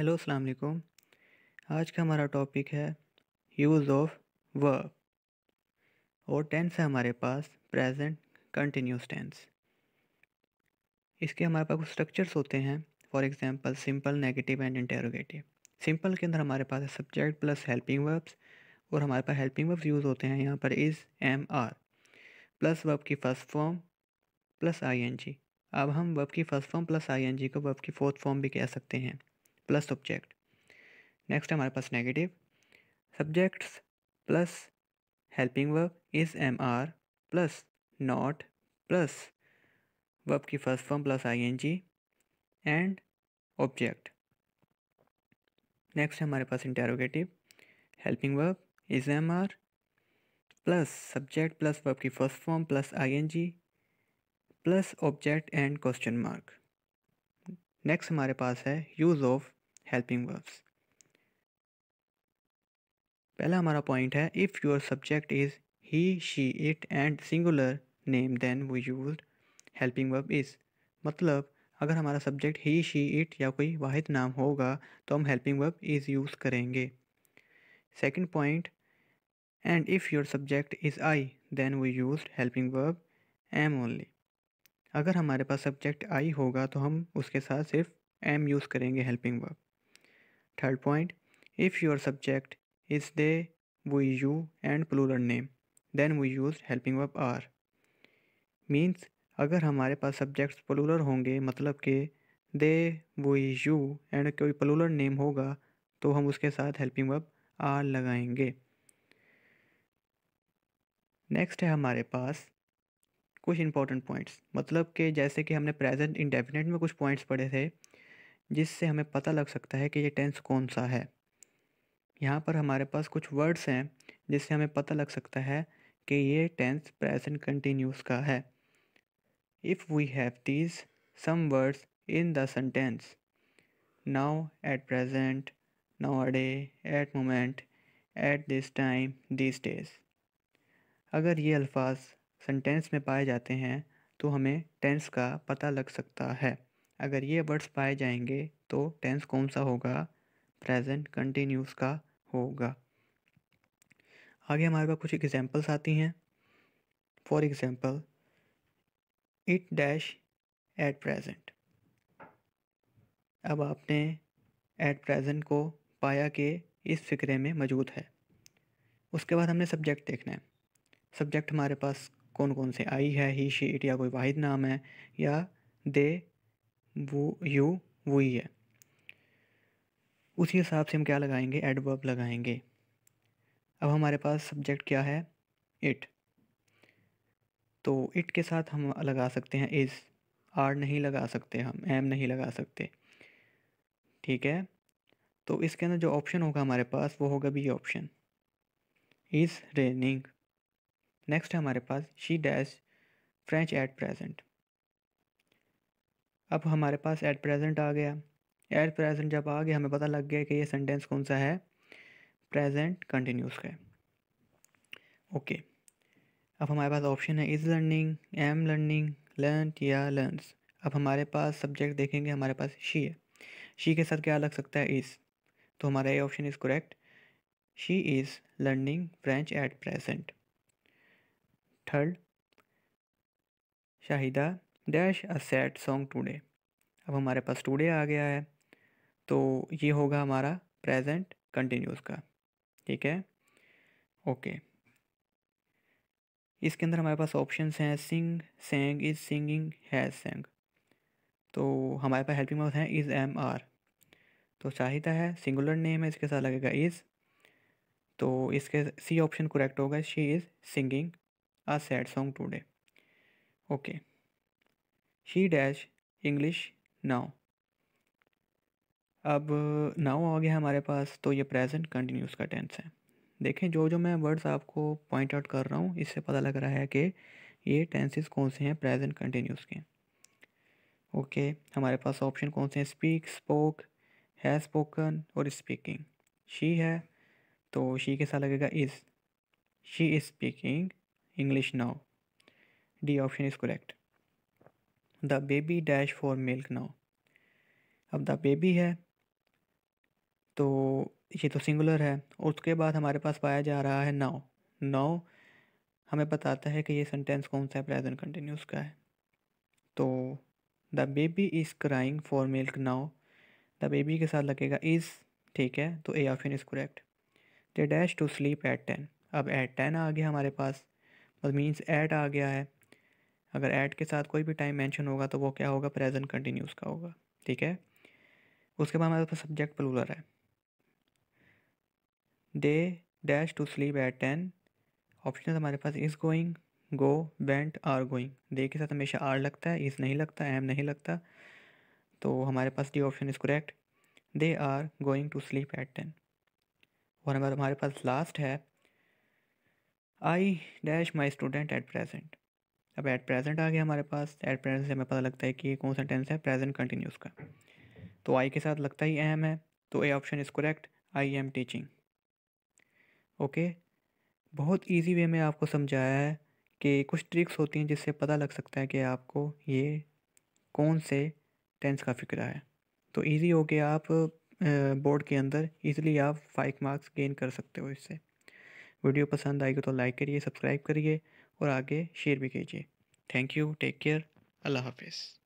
Hello, अस्सलाम वालेकुम। आज का हमारा टॉपिक है यूज़ ऑफ़ वर्ब और टेंस है हमारे पास प्रेजेंट कंटिन्यूस टेंस इसके हमारे पास कुछ स्ट्रक्चर्स होते हैं for example simple negative and interrogative simple के अंदर हमारे पास है सब्जेक्ट प्लस हेल्पिंग वर्ब्स और हमारे पास हेल्पिंग वर्ब्स यूज़ होते हैं, यहाँ पर is am are plus verb की first form plus I N G अब हम वर्ब की first form plus I N G को वर्ब की फोर्थ फॉर्म भी कह सकते हैं। प्लस ऑब्जेक्ट नेक्स्ट हमारे पास negative subjects plus helping verb is am are plus not plus verb की first form plus I N G and object next हमारे पास interrogative helping verb is am are plus subject plus verb की first form plus I N G plus object and question mark next हमारे पास है use of helping verbs पहला हमारा point है if your subject is he she it and singular name then we use helping verb is मतलब अगर हमारा subject he she it या कोई वाहिद नाम होगा तो हम हेल्पिंग वर्ब इज़ यूज़ करेंगे। Second point and if your subject is I then we use helping verb am only अगर हमारे पास सब्जेक्ट आई होगा तो हम उसके साथ सिर्फ़ एम यूज़ करेंगे helping verb third point if your subject is they we you and plural name then we use helping verb are means अगर हमारे पास सब्जेक्ट्स प्लूरल होंगे मतलब कि दे वी यू एंड कोई प्लूरल नेम होगा तो हम उसके साथ हेल्पिंग वर्ब आर लगाएँगे। नेक्स्ट है हमारे पास कुछ इंपॉर्टेंट पॉइंट्स मतलब कि जैसे कि हमने प्रेजेंट इंडेफिनेट में कुछ पॉइंट्स पढ़े थे जिससे हमें पता लग सकता है कि ये टेंस कौन सा है। यहाँ पर हमारे पास कुछ वर्ड्स हैं, जिससे हमें पता लग सकता है कि ये टेंस प्रेजेंट कंटिन्यूस का है। If we have these some words in the sentence now at present now day at moment at this time this days अगर ये अल्फाज सेंटेंस में पाए जाते हैं तो हमें टेंस का पता लग सकता है। अगर ये वर्ड्स पाए जाएँगे तो टेंस कौन सा होगा? प्रेजेंट कंटिन्यूस का होगा। आगे हमारे पास कुछ एग्जांपल्स आती हैं। For example it dash at present अब आपने एट प्रेजेंट को पाया कि इस फिक्रे में मौजूद है। उसके बाद हमने सब्जेक्ट देखना है। सब्जेक्ट हमारे पास कौन कौन से आई है ही शी इट या कोई वाहिद नाम है, या दे वो, यू वही है उसी हिसाब से हम क्या लगाएँगे? एडवर्ब लगाएँगे। अब हमारे पास सब्जेक्ट क्या है? इट तो इट के साथ हम लगा सकते हैं इज़ आर नहीं लगा सकते हम एम नहीं लगा सकते। ठीक है? तो इसके अंदर जो ऑप्शन होगा हमारे पास, वो होगा B option is raining next है हमारे पास she dash French at present अब हमारे पास एट प्रेजेंट आ गया। एट प्रेजेंट जब आ गया, हमें पता लग गया कि ये सेंटेंस कौन सा है। प्रेजेंट कंटिन्यूस का ओके अब हमारे पास ऑप्शन है is learning am learning learn या लर्नस अब हमारे पास सब्जेक्ट देखेंगे, हमारे पास शी है। शी के साथ क्या लग सकता है इज़ तो हमारा ये option is correct she is learning French at present third Shahida dash a sad song today अब हमारे पास टूडे आ गया है तो ये होगा हमारा प्रेजेंट कंटिन्यूस का, ठीक है? ओके इसके अंदर हमारे पास ऑप्शंस हैं sing sang is singing has sang तो हमारे पास हेल्पिंग वर्ब हैं इज़ एम आर तो चाहिदा है सिंगुलर नेम है, इसके साथ लगेगा इज़ तो इसके सी ऑप्शन करेक्ट होगा she is singing a sad song today. Okay. She dash English now. अब नाउ आ गया हमारे पास तो ये प्रेजेंट कंटिन्यूस का टेंस है देखें, जो जो मैं वर्ड्स आपको पॉइंट आउट कर रहा हूँ, इससे पता लग रहा है कि ये टेंसेस कौन से हैं प्रेजेंट कंटिन्यूस के ओके हमारे पास ऑप्शन कौन से हैं स्पीक स्पोक है स्पोकन और स्पीकिंग शी है तो शी के साथ लगेगा is she is speaking English now. D option is correct. The baby dash for milk now. अब द बेबी है तो ये तो सिंगुलर है उसके बाद हमारे पास पाया जा रहा है नाउ। नाउ हमें बताता है कि ये सेंटेंस कौन सा है प्रेजेंट कंटिन्यूस का है। तो the baby is crying for milk now. The baby के साथ लगेगा इज़, ठीक है तो A option is correct. They dash to sleep at ten. अब एट टेन आ गया हमारे पास मीन्स एट आ गया है। अगर एट के साथ कोई भी टाइम मेंशन होगा तो वो क्या होगा? प्रेजेंट कंटिन्यूस का होगा, ठीक है? उसके बाद हमारे पास सब्जेक्ट प्लूलर है। They dash to sleep at ten option हमारे पास is going, go, went, are going. They के साथ हमेशा आर लगता है इज़ नहीं लगता, एम नहीं लगता तो हमारे पास D option is correct. They are going to sleep at ten. और हमारे हमारे पास लास्ट है, I dash my student at present. अब एट प्रेजेंट आ गया हमारे पास। एट प्रेजेंट से हमें पता लगता है कि ये कौन सा टेंस है प्रेजेंट कंटिन्यूस का। तो आई के साथ लगता ही एम है तो A option is correct I am teaching okay बहुत इजी वे में आपको समझाया है कि कुछ ट्रिक्स होती हैं जिससे पता लग सकता है कि आपको ये कौन से टेंस का फ़िक्र है। तो इजी हो गया आप बोर्ड के अंदर इजीली आप फाइव मार्क्स गेन कर सकते हो इससे। वीडियो पसंद आएगी तो लाइक करिए सब्सक्राइब करिए। और आगे शेयर भी कीजिए। थैंक यू टेक केयर अल्लाह हाफिज़।